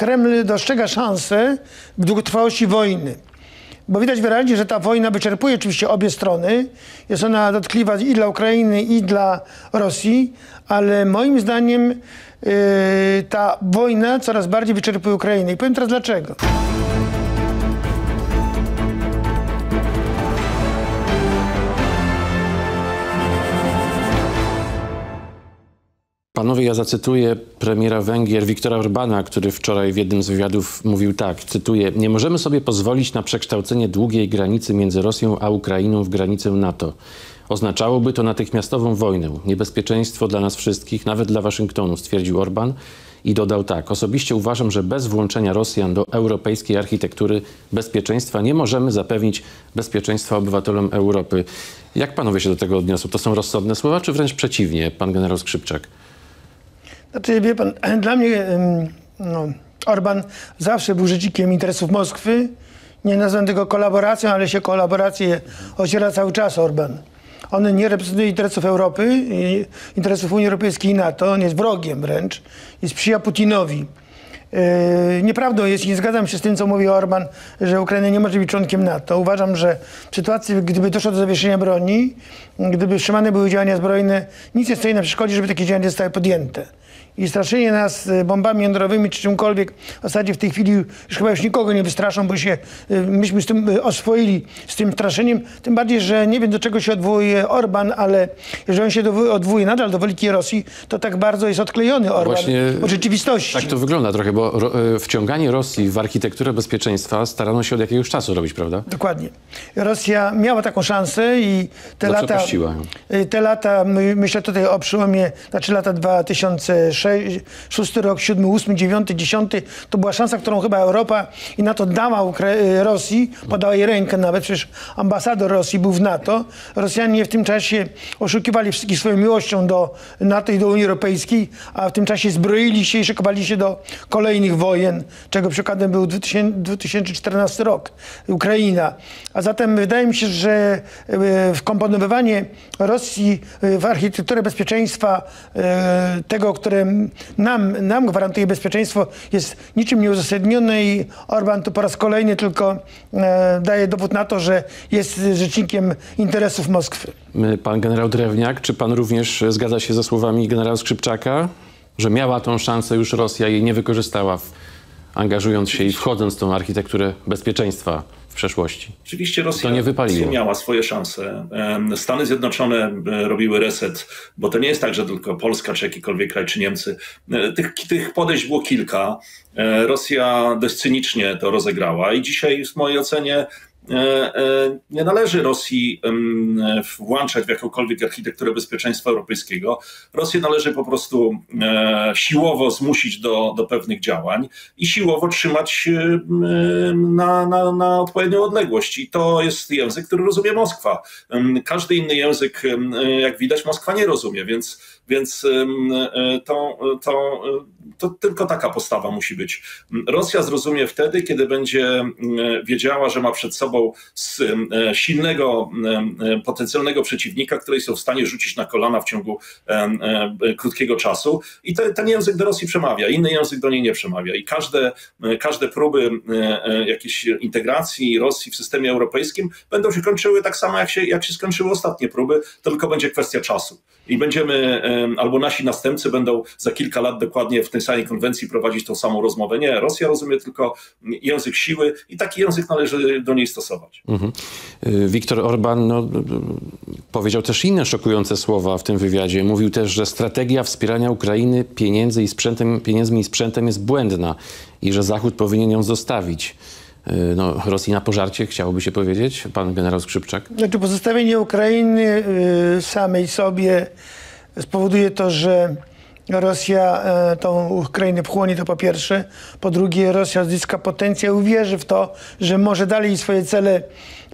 Kreml dostrzega szansę długotrwałości wojny. Bo widać wyraźnie, że ta wojna wyczerpuje oczywiście obie strony. Jest ona dotkliwa i dla Ukrainy, i dla Rosji, ale moim zdaniem yy, ta wojna coraz bardziej wyczerpuje Ukrainę. I powiem teraz dlaczego. Panowie, ja zacytuję premiera Węgier Viktora Orbana, który wczoraj w jednym z wywiadów mówił tak, cytuję, nie możemy sobie pozwolić na przekształcenie długiej granicy między Rosją a Ukrainą w granicę NATO. Oznaczałoby to natychmiastową wojnę, niebezpieczeństwo dla nas wszystkich, nawet dla Waszyngtonu, stwierdził Orban i dodał tak, osobiście uważam, że bez włączenia Rosjan do europejskiej architektury bezpieczeństwa nie możemy zapewnić bezpieczeństwa obywatelom Europy. Jak panowie się do tego odniosą? To są rozsądne słowa, czy wręcz przeciwnie, pan generał Skrzypczak? Znaczy, wie pan, dla mnie no, Orban zawsze był rzecznikiem interesów Moskwy. Nie nazywam tego kolaboracją, ale się kolaborację ociera cały czas Orban. On nie reprezentuje interesów Europy, interesów Unii Europejskiej i NATO. On jest wrogiem wręcz i sprzyja Putinowi. Yy, nieprawdą jest i nie zgadzam się z tym, co mówi Orban, że Ukraina nie może być członkiem NATO. Uważam, że w sytuacji, gdyby doszło do zawieszenia broni, gdyby wstrzymane były działania zbrojne, nic nie stoi na przeszkodzie, żeby takie działania zostały podjęte i straszenie nas y, bombami jądrowymi czy czymkolwiek w zasadzie w tej chwili już chyba już nikogo nie wystraszą, bo się y, myśmy z tym y, oswoili, z tym straszeniem. Tym bardziej, że nie wiem do czego się odwołuje Orban, ale jeżeli on się odwołuje nadal do wielkiej Rosji, to tak bardzo jest odklejony Orban Właśnie od rzeczywistości. Tak to wygląda trochę, bo wciąganie Rosji w architekturę bezpieczeństwa starano się od jakiegoś czasu robić, prawda? Dokładnie. Rosja miała taką szansę i te no, lata, te lata, myślę tutaj o przełomie, znaczy lata 2006 6 rok, 7, 8, 9, 10, to była szansa, którą chyba Europa i NATO dała Ukra- Rosji, podała jej rękę nawet, przecież ambasador Rosji był w NATO. Rosjanie w tym czasie oszukiwali wszystkich swoją miłością do NATO i do Unii Europejskiej, a w tym czasie zbroili się i szykowali się do kolejnych wojen, czego przykładem był 2014 rok, Ukraina. A zatem wydaje mi się, że e, wkomponowywanie Rosji w architekturę bezpieczeństwa tego, które nam, nam gwarantuje bezpieczeństwo, jest niczym nieuzasadnione i Orban tu po raz kolejny tylko e, daje dowód na to, że jest rzecznikiem interesów Moskwy. Pan generał Drewniak, czy pan również zgadza się ze słowami generała Skrzypczaka, że miała tą szansę już Rosja i nie wykorzystała, w, angażując się i wchodząc w tą architekturę bezpieczeństwa? w przeszłości. Oczywiście Rosja, Rosja miała swoje szanse. Stany Zjednoczone robiły reset, bo to nie jest tak, że tylko Polska, czy jakikolwiek kraj, czy Niemcy. E, tych, tych podejść było kilka. E, Rosja dość cynicznie to rozegrała i dzisiaj w mojej ocenie nie należy Rosji włączać w jakąkolwiek architekturę bezpieczeństwa europejskiego. Rosję należy po prostu e, siłowo zmusić do, do pewnych działań i siłowo trzymać na, na, na odpowiednią odległość. I to jest język, który rozumie Moskwa. Każdy inny język, jak widać, Moskwa nie rozumie, więc, więc to, to, to tylko taka postawa musi być. Rosja zrozumie wtedy, kiedy będzie wiedziała, że ma przed sobą e, silnego e, potencjalnego przeciwnika, który są w stanie rzucić na kolana w ciągu e, krótkiego czasu. I to, ten język do Rosji przemawia, inny język do niej nie przemawia. I każde, każde próby jakiejś integracji Rosji w systemie europejskim będą się kończyły tak samo, jak się, jak się skończyły ostatnie próby, tylko będzie kwestia czasu. I będziemy, albo nasi następcy będą za kilka lat dokładnie w tej samej konwencji prowadzić tą samą rozmowę. Nie, Rosja rozumie tylko język siły i taki język należy do niej stosować. Mhm. Viktor Orban no, powiedział też inne szokujące słowa w tym wywiadzie. Mówił też, że strategia wspierania Ukrainy pieniędzy i sprzętem, pieniędzmi i sprzętem jest błędna i że Zachód powinien ją zostawić. Y, no, Rosji na pożarcie, chciałoby się powiedzieć, pan generał Skrzypczak? Znaczy pozostawienie Ukrainy y, samej sobie spowoduje to, że Rosja e, tą Ukrainę wchłonie, to po pierwsze. Po drugie, Rosja zyska potencjał, uwierzy w to, że może dalej swoje cele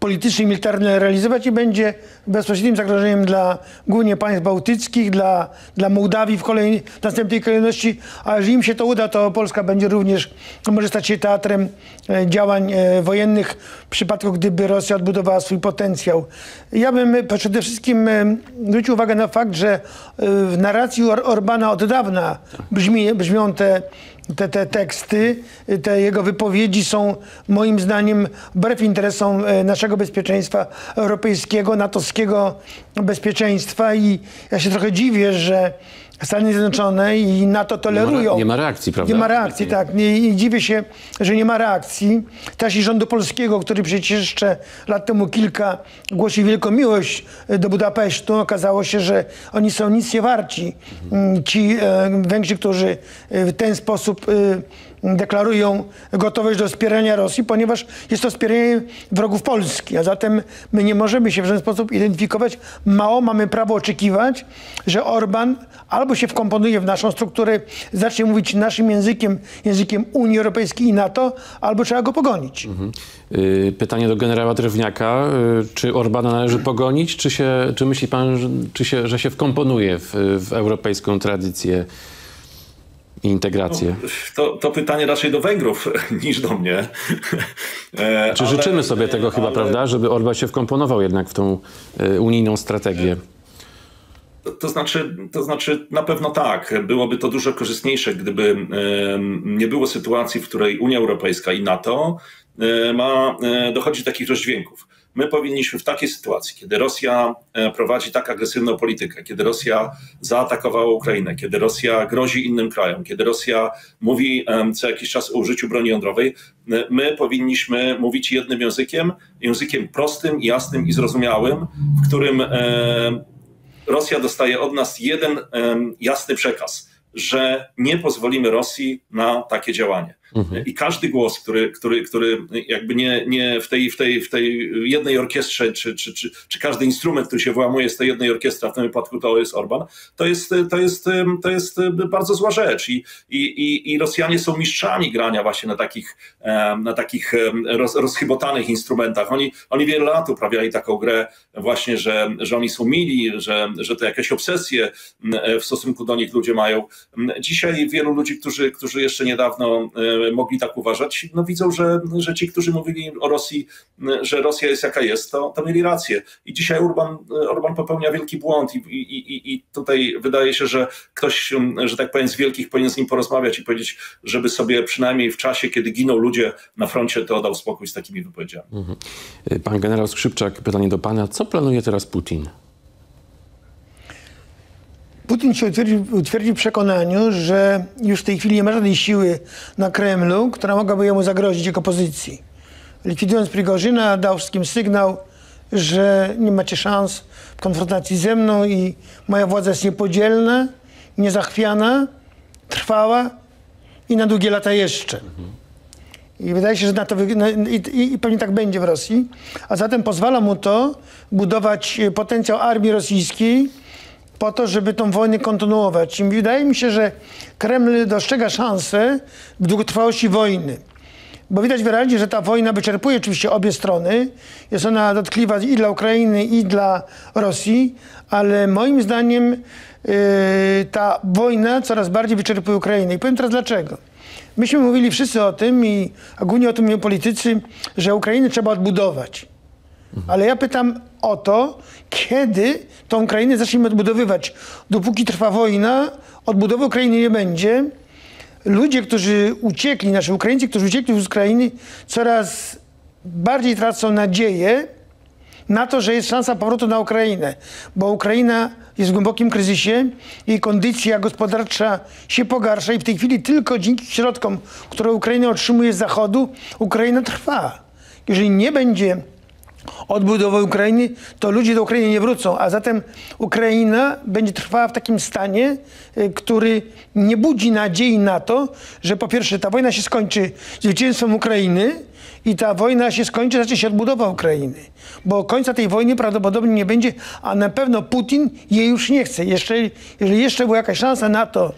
polityczne i militarne realizować i będzie bezpośrednim zagrożeniem dla głównie państw bałtyckich, dla, dla Mołdawii w kolej, następnej kolejności, a jeżeli im się to uda, to Polska będzie również, może stać się teatrem e, działań e, wojennych w przypadku, gdyby Rosja odbudowała swój potencjał. Ja bym przede wszystkim e, zwrócił uwagę na fakt, że w narracji Or Orbana od dawna brzmi, brzmią te te, te teksty, te jego wypowiedzi są moim zdaniem wbrew interesom e, naszego bezpieczeństwa europejskiego, natowskiego bezpieczeństwa i ja się trochę dziwię, że Stany Zjednoczone i NATO tolerują. Nie ma reakcji, prawda? Nie ma reakcji, tak. Nie, I dziwię się, że nie ma reakcji. Też i rządu polskiego, który przecież jeszcze lat temu kilka głosił wielką miłość do Budapesztu, okazało się, że oni są nic nie warci. Mm, Ci e, Węgrzy, którzy e, w ten sposób e, deklarują gotowość do wspierania Rosji, ponieważ jest to wspieranie wrogów Polski, a zatem my nie możemy się w żaden sposób identyfikować. Mało mamy prawo oczekiwać, że Orban albo się wkomponuje w naszą strukturę, zacznie mówić naszym językiem, językiem Unii Europejskiej i NATO, albo trzeba go pogonić. Y, Pytanie do generała Drewniaka. Y, Czy Orbana należy pogonić, czy, się, czy myśli pan, czy się, że się wkomponuje w, w europejską tradycję i integrację? To, to pytanie raczej do Węgrów niż do mnie. E, Czy ale- życzymy sobie tego chyba, ale- prawda, żeby Orban się wkomponował jednak w tą y, unijną strategię? To, to, znaczy, to znaczy, na pewno tak. Byłoby to dużo korzystniejsze, gdyby nie było sytuacji, w której Unia Europejska i NATO e, ma e, dochodzi do takich rozdźwięków. My powinniśmy w takiej sytuacji, kiedy Rosja e, prowadzi tak agresywną politykę, kiedy Rosja zaatakowała Ukrainę, kiedy Rosja grozi innym krajom, kiedy Rosja mówi co jakiś czas o użyciu broni jądrowej, my powinniśmy mówić jednym językiem, językiem prostym, jasnym i zrozumiałym, w którym Rosja dostaje od nas jeden jasny przekaz, że nie pozwolimy Rosji na takie działanie. I każdy głos, który, który, który jakby nie, nie w, tej, w, tej, w tej jednej orkiestrze, czy, czy, czy, czy każdy instrument, który się wyłamuje z tej jednej orkiestry, a w tym wypadku to jest Orban, to jest, to jest, to jest bardzo zła rzecz. I, i, i, Rosjanie są mistrzami grania właśnie na takich, na takich roz, rozchybotanych instrumentach. Oni, oni wiele lat uprawiali taką grę właśnie, że, że oni są mili, że, że to jakieś obsesje w stosunku do nich ludzie mają. Dzisiaj wielu ludzi, którzy, którzy jeszcze niedawno mogli tak uważać, no widzą, że, że ci, którzy mówili o Rosji, że Rosja jest jaka jest, to, to mieli rację. I dzisiaj Orban, Orban popełnia wielki błąd i, i, i, tutaj wydaje się, że ktoś, że tak powiem, z wielkich powinien z nim porozmawiać i powiedzieć, żeby sobie przynajmniej w czasie, kiedy giną ludzie na froncie, to dał spokój z takimi wypowiedziami. Y, Pan generał Skrzypczak, pytanie do pana. Co planuje teraz Putin? Putin się utwierdził, w przekonaniu, że już w tej chwili nie ma żadnej siły na Kremlu, która mogłaby jemu zagrozić jako pozycji. Likwidując Prigorzyna, dał wszystkim sygnał, że nie macie szans w konfrontacji ze mną i moja władza jest niepodzielna, niezachwiana, trwała i na długie lata jeszcze. I wydaje się, że na to i, i pewnie tak będzie w Rosji. A zatem pozwala mu to budować e, potencjał armii rosyjskiej po to, żeby tą wojnę kontynuować. I wydaje mi się, że Kreml dostrzega szansę w długotrwałości wojny. Bo widać wyraźnie, że ta wojna wyczerpuje oczywiście obie strony. Jest ona dotkliwa i dla Ukrainy, i dla Rosji, ale moim zdaniem yy, ta wojna coraz bardziej wyczerpuje Ukrainę. I powiem teraz dlaczego. Myśmy mówili wszyscy o tym i ogólnie o tym mówią politycy, że Ukrainę trzeba odbudować. Ale ja pytam o to, kiedy tą Ukrainę zaczniemy odbudowywać. Dopóki trwa wojna, odbudowy Ukrainy nie będzie. Ludzie, którzy uciekli, nasi Ukraińcy, którzy uciekli z Ukrainy, coraz bardziej tracą nadzieję na to, że jest szansa powrotu na Ukrainę, bo Ukraina jest w głębokim kryzysie, jej kondycja gospodarcza się pogarsza i w tej chwili tylko dzięki środkom, które Ukraina otrzymuje z Zachodu, Ukraina trwa. Jeżeli nie będzie odbudowy Ukrainy, to ludzie do Ukrainy nie wrócą, a zatem Ukraina będzie trwała w takim stanie, y, który nie budzi nadziei na to, że po pierwsze ta wojna się skończy zwycięstwem Ukrainy i ta wojna się skończy, zacznie się odbudowa Ukrainy. Bo końca tej wojny prawdopodobnie nie będzie, a na pewno Putin jej już nie chce. Jeszcze, jeżeli jeszcze była jakaś szansa na to,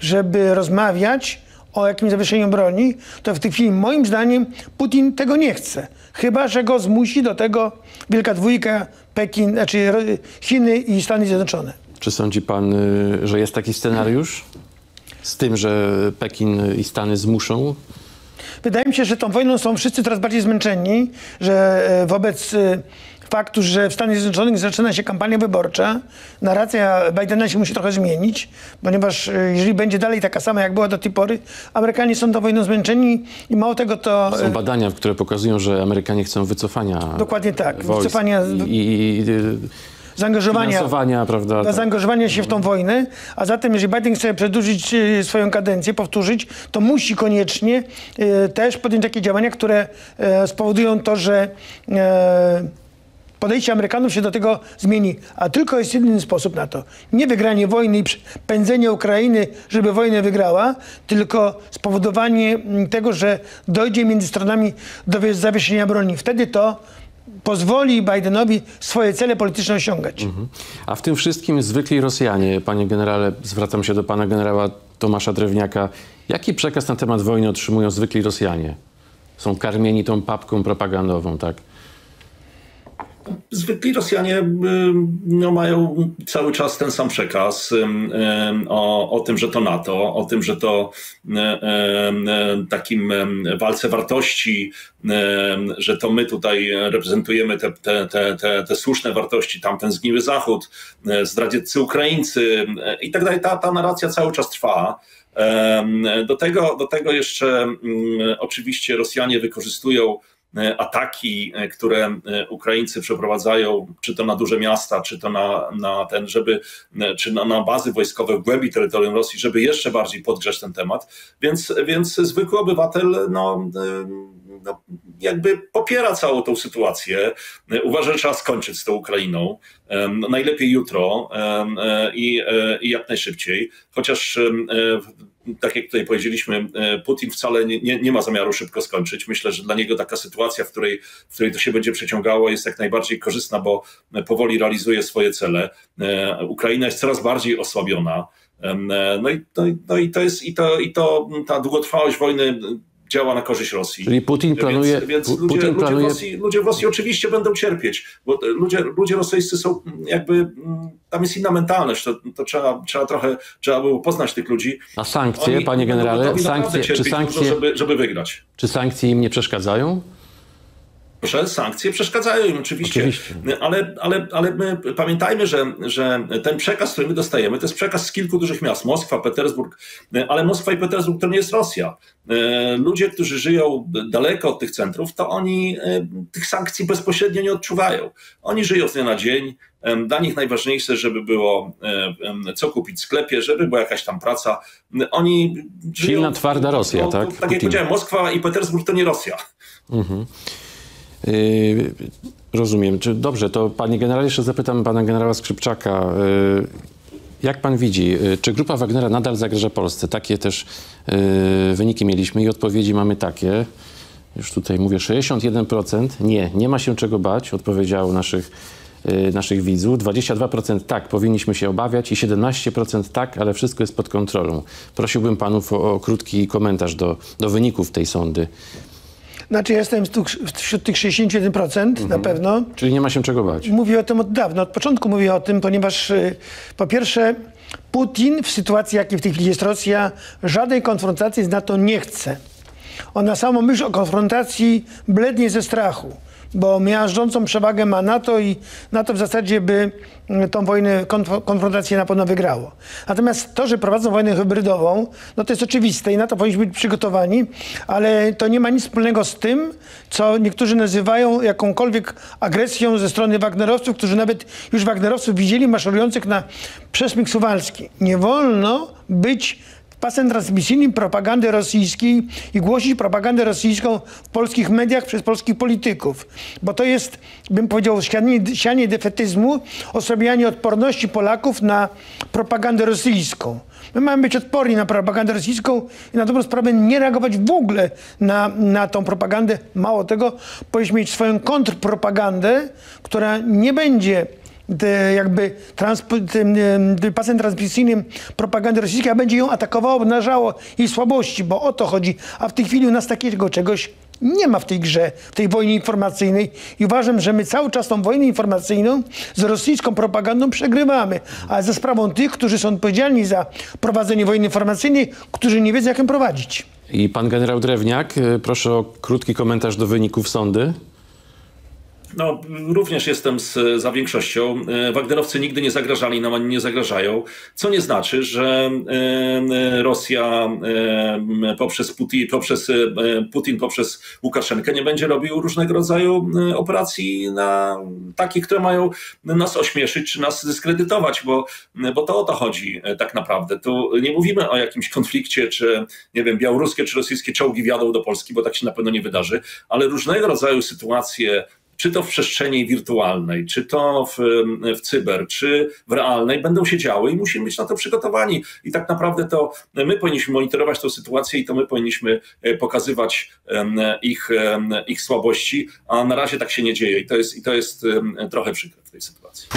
żeby rozmawiać o jakimś zawieszeniu broni, to w tej chwili moim zdaniem Putin tego nie chce. Chyba, że go zmusi do tego Wielka Dwójka, Pekin, znaczy Chiny i Stany Zjednoczone. Czy sądzi pan, y, że jest taki scenariusz? Z tym, że Pekin i Stany zmuszą? Wydaje mi się, że tą wojną są wszyscy coraz bardziej zmęczeni, że e, wobec e, faktu, że w Stanach Zjednoczonych zaczyna się kampania wyborcza. Narracja Bidena się musi trochę zmienić, ponieważ e, jeżeli będzie dalej taka sama, jak była do tej pory, Amerykanie są tą wojną zmęczeni i mało tego to... Są e, badania, które pokazują, że Amerykanie chcą wycofania. Dokładnie tak, wycofania i, i, i zaangażowania, prawda? tak. zaangażowania się w tą wojnę, a zatem jeżeli Biden chce przedłużyć e, swoją kadencję, powtórzyć, to musi koniecznie e, też podjąć takie działania, które e, spowodują to, że e, podejście Amerykanów się do tego zmieni. A tylko jest jedyny sposób na to. Nie wygranie wojny i pędzenie Ukrainy, żeby wojnę wygrała, tylko spowodowanie mm, tego, że dojdzie między stronami do zawieszenia broni. Wtedy to pozwoli Bidenowi swoje cele polityczne osiągać. A w tym wszystkim zwykli Rosjanie, panie generale, zwracam się do pana generała Tomasza Drewniaka. Jaki przekaz na temat wojny otrzymują zwykli Rosjanie? Są karmieni tą papką propagandową, tak? Zwykli Rosjanie y, no, mają cały czas ten sam przekaz y, y, o, o tym, że to NATO, o tym, że to takim walce wartości, że to my tutaj reprezentujemy te, te, te, te, te słuszne wartości, tamten zgniły Zachód, zdradzieccy Ukraińcy i tak dalej. Ta, narracja cały czas trwa. Do tego, do tego jeszcze oczywiście Rosjanie wykorzystują ataki, e, które e, Ukraińcy przeprowadzają, czy to na duże miasta, czy to na, na ten, żeby, e, czy na, na bazy wojskowe w głębi terytorium Rosji, żeby jeszcze bardziej podgrzać ten temat. Więc, więc zwykły obywatel, no, e, no, jakby popiera całą tą sytuację. E, Uważa, że trzeba skończyć z tą Ukrainą. No, Najlepiej jutro e, i, e, i jak najszybciej. Chociaż e, tak jak tutaj powiedzieliśmy, e, Putin wcale nie, nie, nie ma zamiaru szybko skończyć. Myślę, że dla niego taka sytuacja, w której, w której to się będzie przeciągało, jest jak najbardziej korzystna, bo powoli realizuje swoje cele. E, Ukraina jest coraz bardziej osłabiona. E, No i, no no i to jest i to, i to ta długotrwałość wojny działa na korzyść Rosji. Czyli Putin planuje- Więc, więc ludzie, Putin ludzie, planuje- w Rosji, ludzie w Rosji oczywiście będą cierpieć, bo ludzie, ludzie rosyjscy są jakby, mm, tam jest inna mentalność, to, to trzeba, trzeba trochę, trzeba było poznać tych ludzi. A sankcje, Oni panie generale, sankcje, czy cierpieć dużo, sankcje, żeby, żeby wygrać. czy sankcje im nie przeszkadzają? Proszę, sankcje przeszkadzają im oczywiście, Oczywiście. Ale, ale, ale my pamiętajmy, że, że ten przekaz, który my dostajemy, to jest przekaz z kilku dużych miast. Moskwa, Petersburg, ale Moskwa i Petersburg to nie jest Rosja. E, Ludzie, którzy żyją daleko od tych centrów, to oni e, tych sankcji bezpośrednio nie odczuwają. Oni żyją z dnia na dzień. E, Dla nich najważniejsze, żeby było co kupić w sklepie, żeby była jakaś tam praca. Oni żyją... Silna, twarda Rosja, no, tak? Tak jak Putin. powiedziałem, Moskwa i Petersburg to nie Rosja. Yy, rozumiem. Dobrze, to panie generale, jeszcze zapytam pana generała Skrzypczaka. Yy, jak pan widzi, yy, czy grupa Wagnera nadal zagraża Polsce? Takie też wyniki mieliśmy i odpowiedzi mamy takie. Już tutaj mówię 61%. Nie, nie ma się czego bać, odpowiedziało naszych, naszych widzów. 22% tak, powinniśmy się obawiać i 17% tak, ale wszystko jest pod kontrolą. Prosiłbym panów o, o krótki komentarz do, do wyników tej sądy. Znaczy ja jestem wśród tych 61% na pewno. Czyli nie ma się czego bać. Mówię o tym od dawna, od początku mówię o tym, ponieważ y, po pierwsze Putin w sytuacji, jakiej w tej chwili jest Rosja, żadnej konfrontacji z NATO nie chce. Ona samą myśl o konfrontacji blednie ze strachu, bo miażdżącą przewagę ma NATO i NATO w zasadzie by mm, tą wojnę, konf- konfrontację na pewno wygrało. Natomiast to, że prowadzą wojnę hybrydową, no to jest oczywiste i na to powinniśmy być przygotowani, ale to nie ma nic wspólnego z tym, co niektórzy nazywają jakąkolwiek agresją ze strony Wagnerowców, którzy nawet już Wagnerowców widzieli maszerujących na przesmyk suwalski. Nie wolno być pasem transmisyjnym propagandy rosyjskiej i głosić propagandę rosyjską w polskich mediach przez polskich polityków. Bo to jest, bym powiedział, sianie, sianie defetyzmu, osłabianie odporności Polaków na propagandę rosyjską. My mamy być odporni na propagandę rosyjską i na dobrą sprawę nie reagować w ogóle na, na tą propagandę. Mało tego, powinniśmy mieć swoją kontrpropagandę, która nie będzie jakby pasem transmisyjnym propagandy rosyjskiej, a będzie ją atakowało, obnażało jej słabości, bo o to chodzi. A w tej chwili u nas takiego czegoś nie ma w tej grze, w tej wojnie informacyjnej i uważam, że my cały czas tą wojnę informacyjną z rosyjską propagandą przegrywamy, a za sprawą tych, którzy są odpowiedzialni za prowadzenie wojny informacyjnej, którzy nie wiedzą, jak ją prowadzić. I pan generał Drewniak, y, proszę o krótki komentarz do wyników sądy. No, również jestem z, za większością. E, Wagnerowcy nigdy nie zagrażali nam ani nie zagrażają, co nie znaczy, że e, Rosja e, poprzez Putin, poprzez Putin, poprzez Łukaszenkę nie będzie robił różnego rodzaju operacji na takich, które mają nas ośmieszyć czy nas dyskredytować, bo, bo to o to chodzi tak naprawdę. Tu nie mówimy o jakimś konflikcie, czy nie wiem, białoruskie czy rosyjskie czołgi wjadą do Polski, bo tak się na pewno nie wydarzy, ale różnego rodzaju sytuacje czy to w przestrzeni wirtualnej, czy to w, w cyber, czy w realnej, będą się działy i musimy być na to przygotowani. I tak naprawdę to my powinniśmy monitorować tę sytuację i to my powinniśmy e, pokazywać ich, ich słabości, a na razie tak się nie dzieje i to jest, i to jest trochę przykre w tej sytuacji.